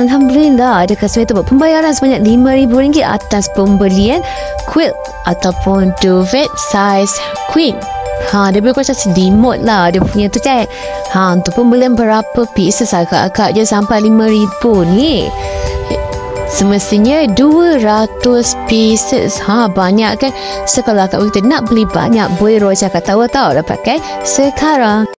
Alhamdulillah ada customer itu buat pembayaran sebanyak RM5,000 atas pembelian quilt ataupun duvet size queen. Ha, dia boleh kata sedimut lah dia punya tu cek. Ha, untuk pembelian berapa pieces agak-agak je sampai RM5,000 ni. Semestinya 200 pieces ha, Banyak kan So kalau akak kita nak beli banyak Boleh roja cakap tahu tau Dapatkan sekarang